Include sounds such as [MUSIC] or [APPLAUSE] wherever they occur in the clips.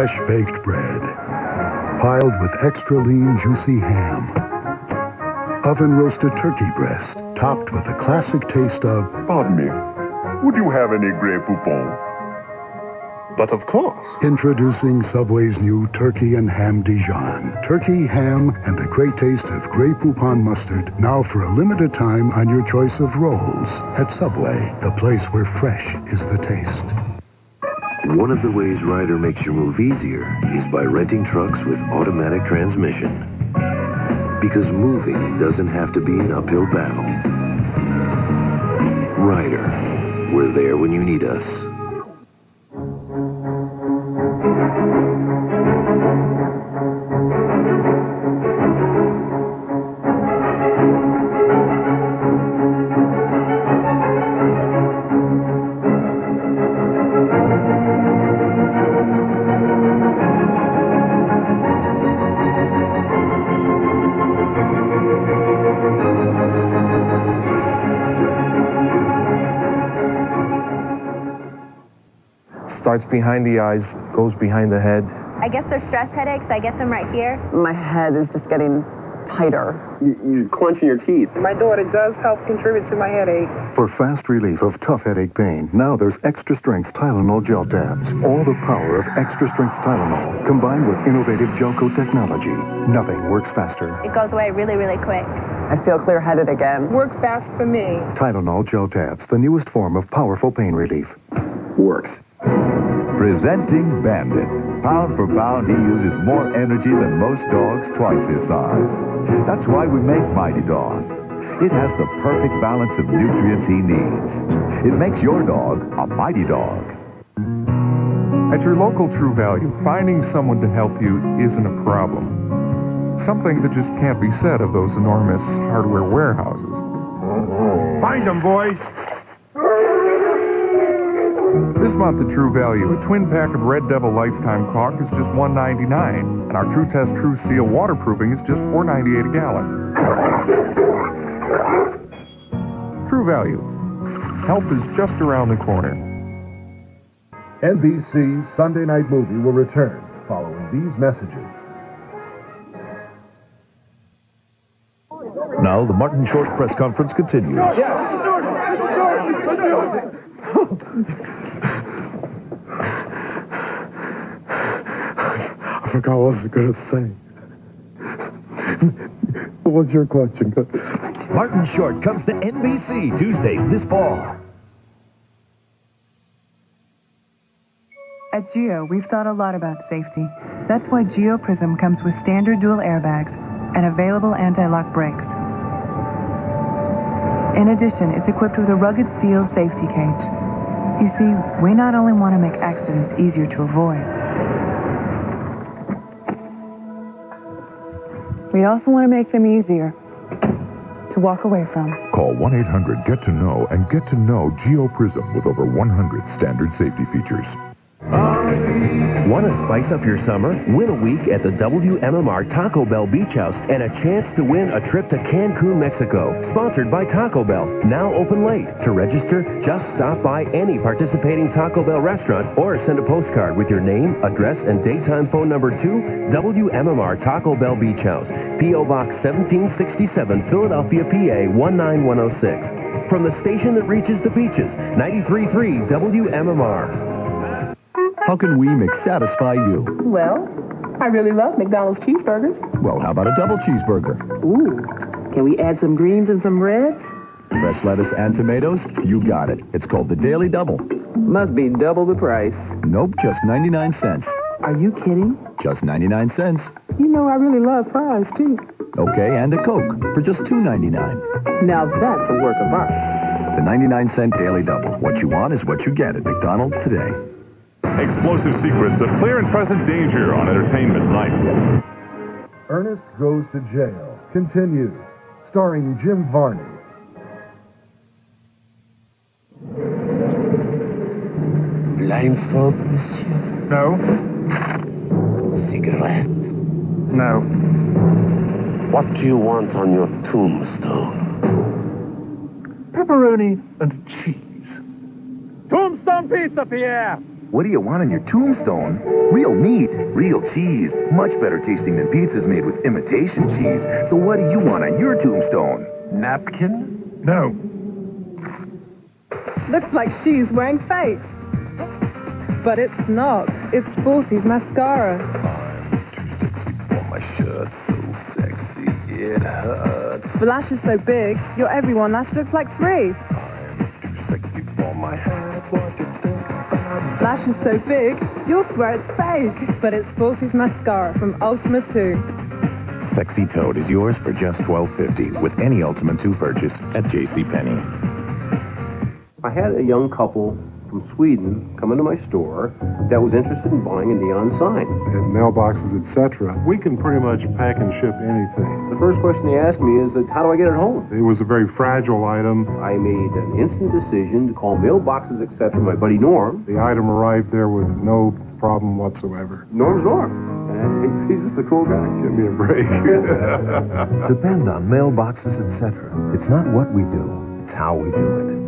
fresh baked bread, piled with extra lean, juicy ham, oven roasted turkey breast, topped with a classic taste of. Pardon me. Would you have any Grey Poupon? But of course. Introducing Subway's new turkey and ham Dijon. Turkey, ham, and the great taste of Grey Poupon mustard. Now for a limited time on your choice of rolls. At Subway, the place where fresh is the taste. One of the ways Ryder makes your move easier is by renting trucks with automatic transmission. Because moving doesn't have to be an uphill battle. Ryder, we're there when you need us. Starts behind the eyes, goes behind the head. I guess they're stress headaches. I get them right here. My head is just getting tighter. You, you're clenching your teeth. My daughter does help contribute to my headache. For fast relief of tough headache pain, now there's extra strength Tylenol gel tabs. All the power of extra strength Tylenol combined with innovative gel coat technology. Nothing works faster. It goes away really, really quick. I feel clear headed again. Work fast for me. Tylenol gel tabs, the newest form of powerful pain relief. Works. Presenting Bandit. Pound for pound, he uses more energy than most dogs twice his size. That's why we make Mighty Dog. It has the perfect balance of nutrients he needs. It makes your dog a Mighty Dog. At your local True Value, finding someone to help you isn't a problem. Something that just can't be said of those enormous hardware warehouses. Find them, boys! This month at True Value, a twin pack of Red Devil Lifetime caulk is just $1.99, and our True Test True Seal waterproofing is just $4.98 a gallon. True Value. Help is just around the corner. NBC's Sunday Night Movie will return following these messages. Now the Martin Short press conference continues. Yes. I forgot [LAUGHS] what I was going to say. what was your question? Martin Short comes to NBC Tuesdays this fall. At Geo, we've thought a lot about safety. That's why Geo Prism comes with standard dual airbags and available anti-lock brakes. In addition, it's equipped with a rugged steel safety cage. You see, we not only want to make accidents easier to avoid, we also want to make them easier to walk away from. Call 1-800-GET-TO-KNOW and get to know Geo Prism with over 100 standard safety features. Want to spice up your summer? Win a week at the WMMR Taco Bell Beach House and a chance to win a trip to Cancun, Mexico. Sponsored by Taco Bell. Now open late. To register, just stop by any participating Taco Bell restaurant or send a postcard with your name, address, and daytime phone number to WMMR Taco Bell Beach House. P.O. Box 1767, Philadelphia, PA 19106. From the station that reaches the beaches, 93.3 WMMR. How can we McSatisfy you? Well, I really love McDonald's cheeseburgers. Well, how about a double cheeseburger? Ooh, can we add some greens and some reds? Fresh lettuce and tomatoes? You got it. It's called the Daily Double. Must be double the price. Nope, just 99 cents. Are you kidding? Just 99 cents. You know I really love fries, too. Okay, and a Coke for just $2.99. Now that's a work of art. The 99 cent Daily Double. What you want is what you get at McDonald's today. Explosive secrets of clear and present danger on Entertainment Tonight. Ernest Goes to Jail continues, starring Jim Varney. Blindfold, monsieur? No. Cigarette? No. What do you want on your tombstone? Pepperoni and cheese. Tombstone pizza, Pierre! What do you want on your tombstone? Real meat, real cheese. Much better tasting than pizzas made with imitation cheese. So what do you want on your tombstone? Napkin? No. Looks like she's wearing face. But it's not. It's Forsy's mascara. Oh, my shirt so sexy, it hurts. The lash is so big, your everyone lash looks like three. For my head, what you think about Lash is so big, you'll swear it's fake. But it's Forsy's mascara from Ultima 2. Sexy Toad is yours for just $12.50 with any Ultima 2 purchase at JCPenney. I had a young couple from Sweden come into my store that was interested in buying a neon sign. And Mail Boxes, etc. We can pretty much pack and ship anything. The first question they asked me is, uh, how do I get it home? It was a very fragile item. I made an instant decision to call Mail Boxes, etc. My buddy Norm. The item arrived there with no problem whatsoever. Norm's Norm. And he's, [LAUGHS] he's just a cool guy. Give me a break. [LAUGHS] Depend on Mail Boxes, etc. It's not what we do, it's how we do it.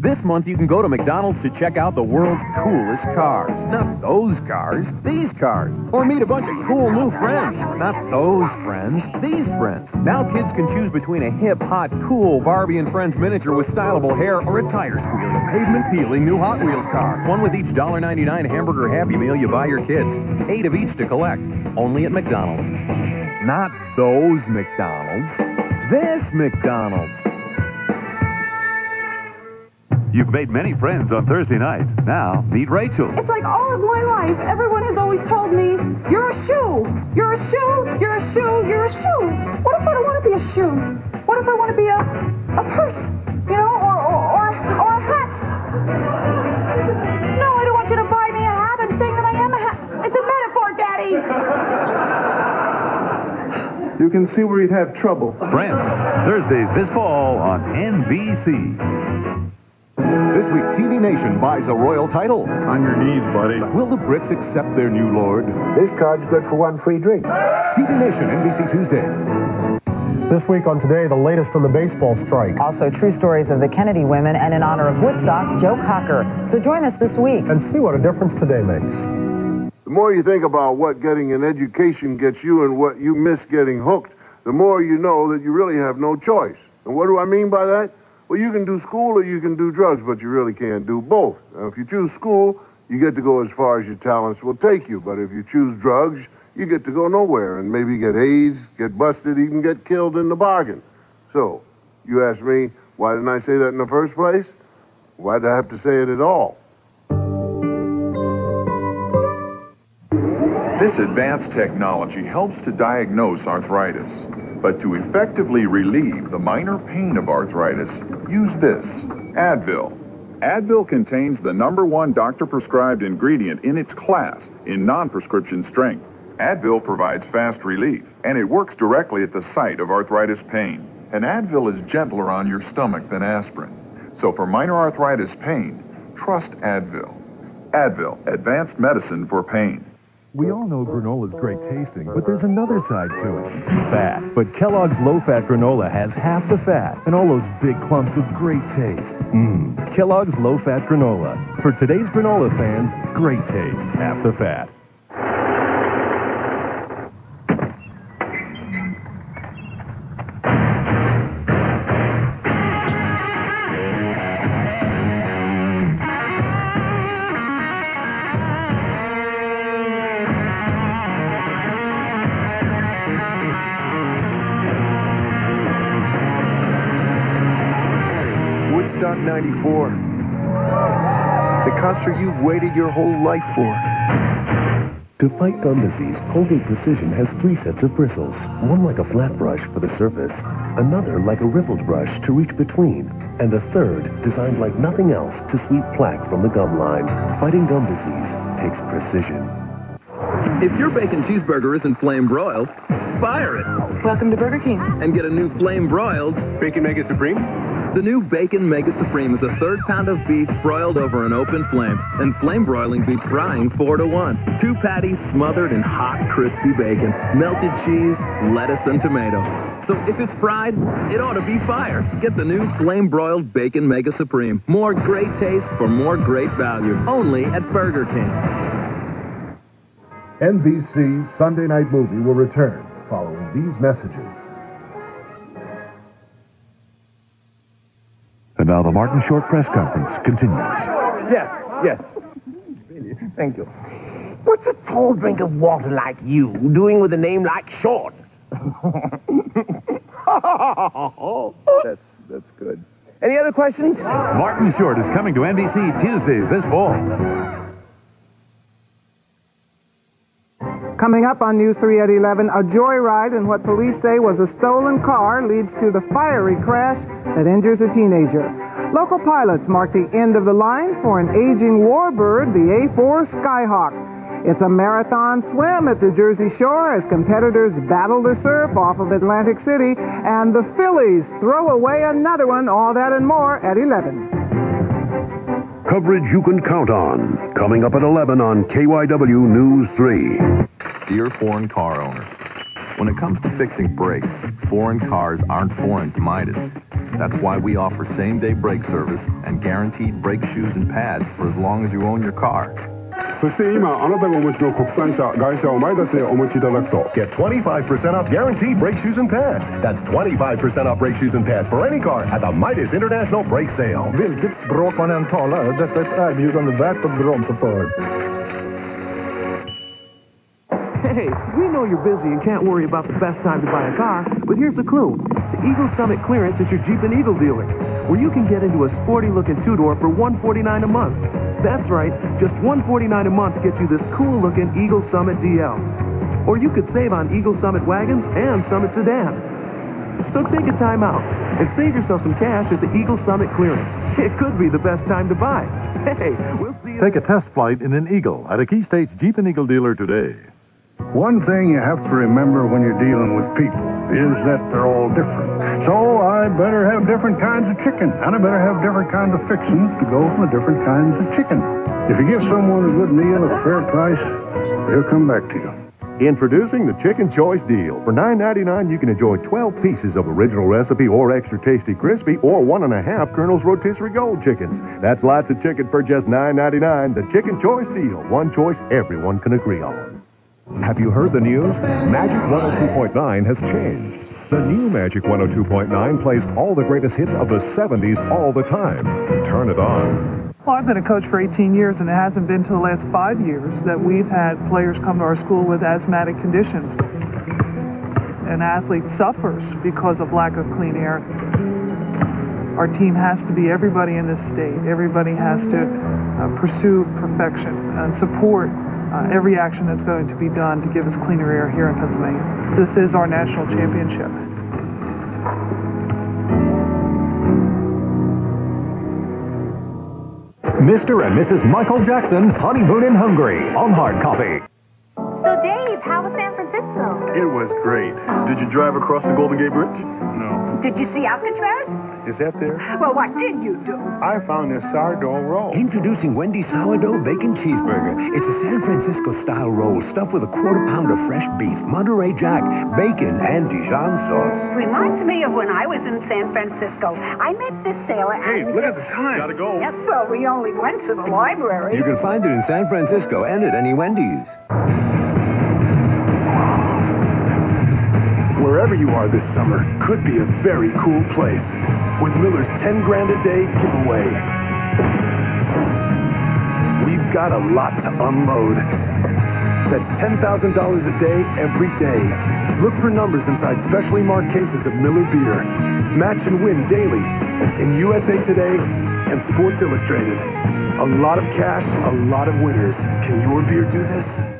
This month you can go to McDonald's to check out the world's coolest cars. Not those cars, these cars. Or meet a bunch of cool new friends. Not those friends, these friends. Now kids can choose between a hip, hot, cool Barbie and Friends miniature with stylable hair or a tire squealing, pavement peeling new Hot Wheels car. One with each $1.99 hamburger Happy Meal you buy your kids. Eight of each to collect. Only at McDonald's. Not those McDonald's. This McDonald's. You've made many friends on Thursday night. Now, meet Rachel. It's like all of my life, everyone has always told me, you're a shoe, you're a shoe, you're a shoe, you're a shoe. What if I don't want to be a shoe? What if I want to be a, a purse, you know, or, or, or, or a hat? No, I don't want you to buy me a hat. I'm saying that I am a hat. It's a metaphor, Daddy. You can see where you'd have trouble. Friends, Thursdays this fall on NBC. This week, TV Nation buys a royal title. On your knees, buddy. Will the Brits accept their new lord? This card's good for one free drink. TV Nation, NBC Tuesday. This week on Today, the latest on the baseball strike. Also, true stories of the Kennedy women and in honor of Woodstock, Joe Cocker. So join us this week. And see what a difference today makes. The more you think about what getting an education gets you and what you miss getting hooked, the more you know that you really have no choice. And what do I mean by that? Well, you can do school or you can do drugs, but you really can't do both. Now, if you choose school, you get to go as far as your talents will take you. But if you choose drugs, you get to go nowhere and maybe get AIDS, get busted, even get killed in the bargain. So, you ask me, why didn't I say that in the first place? Why did I have to say it at all? This advanced technology helps to diagnose arthritis. But to effectively relieve the minor pain of arthritis, use this Advil. Advil contains the number one doctor prescribed ingredient in its class in non prescription strength. Advil provides fast relief, and it works directly at the site of arthritis pain. And Advil is gentler on your stomach than aspirin. So for minor arthritis pain, trust Advil. Advil, advanced medicine for pain. We all know granola's great tasting, but there's another side to it. Fat. But Kellogg's low-fat granola has half the fat and all those big clumps of great taste. Mmm. Kellogg's low-fat granola. For today's granola fans, great taste, half the fat. Woodstock 94. The concert you've waited your whole life for. To fight gum disease, Colgate Precision has three sets of bristles. One like a flat brush for the surface, another like a rippled brush to reach between, and a third designed like nothing else to sweep plaque from the gum line. Fighting gum disease takes precision. If your bacon cheeseburger isn't flame broiled, fire it. Welcome to Burger King. And get a new flame broiled Bacon Mega Supreme? The new Bacon Mega Supreme is a third pound of beef broiled over an open flame, and flame broiling beats frying four to one. Two patties smothered in hot, crispy bacon, melted cheese, lettuce, and tomato. So if it's fried, it ought to be fire. Get the new flame broiled Bacon Mega Supreme. More great taste for more great value. Only at Burger King. NBC's Sunday Night Movie will return following these messages. And now the Martin Short press conference continues. Yes, yes. Thank you. What's a tall drink of water like you doing with a name like Short? [LAUGHS] that's that's good. Any other questions? Martin Short is coming to NBC Tuesdays this fall. Coming up on News 3 at 11, a joyride in what police say was a stolen car leads to the fiery crash that injures a teenager. Local pilots mark the end of the line for an aging warbird, the A-4 Skyhawk. It's a marathon swim at the Jersey Shore as competitors battle the surf off of Atlantic City, and the Phillies throw away another one. All that and more at 11. Coverage you can count on. Coming up at 11 on KYW News 3. Dear foreign car owner, when it comes to fixing brakes, foreign cars aren't foreign to Midas. That's why we offer same-day brake service and guaranteed brake shoes and pads for as long as you own your car. そして今あなたがお持ちの国産車外車を前田へお持ちいただくと Get 25% off guaranteed brake shoes and pads. That's 25% off brake shoes and pads for any car at the Midas International Brake Sale. Vilket språk man än talar, detta är ett erbjudande värt att bromsa för. Hey, we know you're busy and can't worry about the best time to buy a car, but here's a clue. The Eagle Summit clearance at your Jeep and Eagle dealer, where you can get into a sporty-looking two-door for 149 a month. That's right, just 149 a month gets you this cool-looking Eagle Summit DL. Or you could save on Eagle Summit wagons and Summit sedans. So take a time out and save yourself some cash at the Eagle Summit clearance. It could be the best time to buy. [LAUGHS] Hey, we'll see you Take a test flight in an Eagle at a Key States Jeep and Eagle dealer today. One thing you have to remember when you're dealing with people is that they're all different. So I better have different kinds of chicken, and I better have different kinds of fixings to go with the different kinds of chicken. If you give someone a good meal at a fair price, they'll come back to you. Introducing the Chicken Choice Deal. For $9.99, you can enjoy 12 pieces of original recipe or extra tasty crispy or one and a half Colonel's Rotisserie Gold chickens. That's lots of chicken for just $9.99. The Chicken Choice Deal. One choice everyone can agree on. Have you heard the news? Magic 102.9 has changed. The new Magic 102.9 plays all the greatest hits of the 70s all the time. Turn it on. Well, I've been a coach for 18 years, and it hasn't been until the last five years that we've had players come to our school with asthmatic conditions. An athlete suffers because of lack of clean air. Our team has to be everybody in this state. Everybody has to uh, pursue perfection and support uh, every action that's going to be done to give us cleaner air here in Pennsylvania. This is our national championship. Mr. and Mrs. Michael Jackson honeymoon in Hungary on hard copy. So, Dave, how was San Francisco? It was great. Did you drive across the Golden Gate Bridge? No. Did you see Alcatraz? Is that there? Well, what did you do? I found this sourdough roll. Introducing Wendy's Sourdough Bacon Cheeseburger. It's a San Francisco style roll stuffed with a quarter pound of fresh beef, Monterey Jack, bacon, and Dijon sauce. Reminds me of when I was in San Francisco. I met this sailor. Hey, and look at the time. Gotta go. Yes, well, we only went to the library. You can find it in San Francisco and at any Wendy's. Wherever you are this summer could be a very cool place with Miller's 10 grand a day giveaway. We've got a lot to unload. That's $10,000 a day every day. Look for numbers inside specially marked cases of Miller beer. Match and win daily in USA Today and Sports Illustrated. A lot of cash, a lot of winners. Can your beer do this?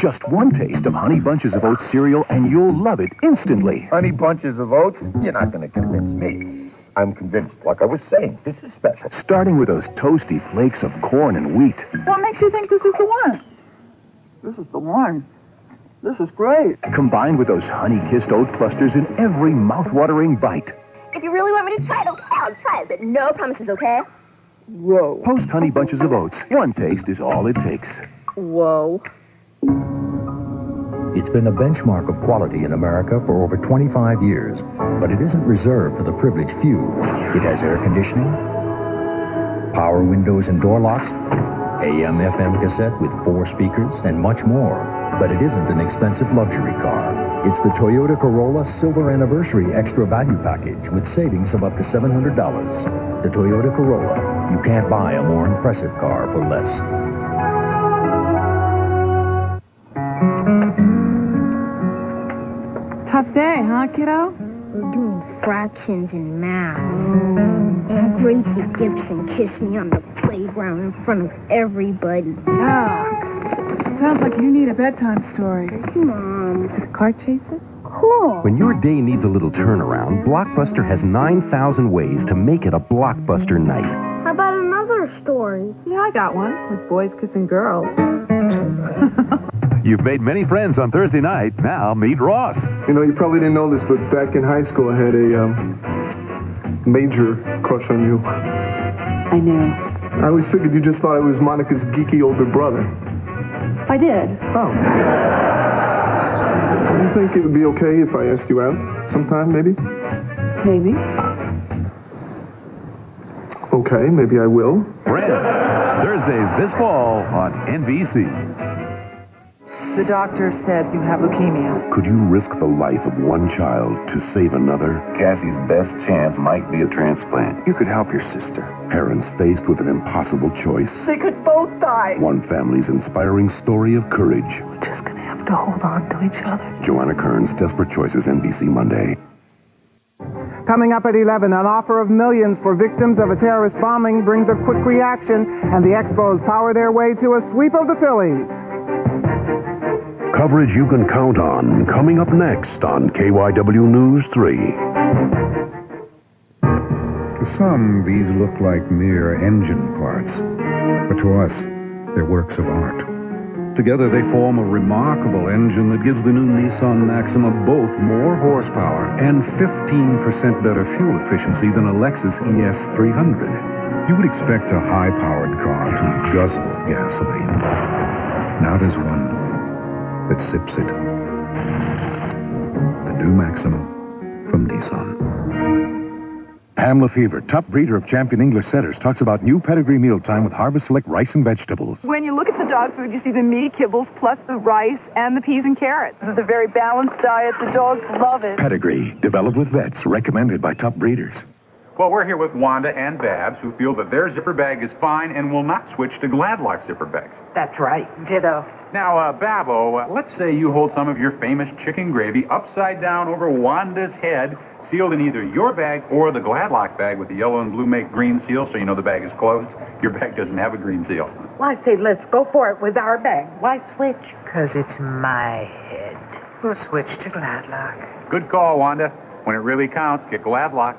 Just one taste of Honey Bunches of Oats cereal and you'll love it instantly. Honey Bunches of Oats? You're not going to convince me. I'm convinced, like I was saying, this is special. Starting with those toasty flakes of corn and wheat. What makes you think this is the one? This is the one. This is great. Combined with those honey-kissed oat clusters in every mouth-watering bite. If you really want me to try it, okay, I'll try it, but no promises, okay? Whoa. Post Honey Bunches of Oats. One taste is all it takes. Whoa. It's been a benchmark of quality in America for over 25 years, but it isn't reserved for the privileged few. It has air conditioning, power windows and door locks, AM FM cassette with four speakers, and much more. But it isn't an expensive luxury car. It's the Toyota Corolla Silver Anniversary Extra Value Package with savings of up to $700. The Toyota Corolla. You can't buy a more impressive car for less. Tough day, huh, kiddo? We're doing fractions and math. And Gracie Gibson kissed me on the playground in front of everybody. Yuck. Sounds like you need a bedtime story. Mom. Car chases? Cool. When your day needs a little turnaround, Blockbuster has 9,000 ways to make it a blockbuster night. How about another story? Yeah, I got one. With boys kissing girls. [LAUGHS] You've made many friends on Thursday night. Now meet Ross. You know, you probably didn't know this, but back in high school, I had a um, major crush on you. I knew. I always figured you just thought I was Monica's geeky older brother. I did. Oh. Do you think it would be okay if I asked you out sometime, maybe? Maybe. Okay, maybe I will. Friends, Thursdays this fall on NBC. The doctor said you have leukemia. Could you risk the life of one child to save another? Cassie's best chance might be a transplant. You could help your sister. Parents faced with an impossible choice. They could both die. One family's inspiring story of courage. We're just gonna have to hold on to each other. Joanna Kerns Desperate Choices, NBC Monday. Coming up at 11, an offer of millions for victims of a terrorist bombing brings a quick reaction, and the Expos power their way to a sweep of the Phillies. Coverage you can count on coming up next on KYW News 3. To some, these look like mere engine parts, but to us, they're works of art. Together, they form a remarkable engine that gives the new Nissan Maxima both more horsepower and 15% better fuel efficiency than a Lexus ES 300. You would expect a high-powered car to guzzle gasoline. Now there's one that sips it. The new Maxima from Nissan. Pam Lefevre, top breeder of champion English setters, talks about new pedigree mealtime with Harvest Select rice and vegetables. When you look at the dog food, you see the meaty kibbles plus the rice and the peas and carrots. It's a very balanced diet. The dogs love it. Pedigree, developed with vets, recommended by top breeders. Well, we're here with Wanda and Babs, who feel that their zipper bag is fine and will not switch to Gladlock zipper bags. That's right. Ditto. Now, uh, Babbo, uh, let's say you hold some of your famous chicken gravy upside down over Wanda's head, sealed in either your bag or the Gladlock bag with the yellow and blue make green seal, so you know the bag is closed. Your bag doesn't have a green seal. Well, I say let's go for it with our bag. Why switch? Because it's my head. We'll switch to Gladlock. Good call, Wanda. When it really counts, get Gladlock.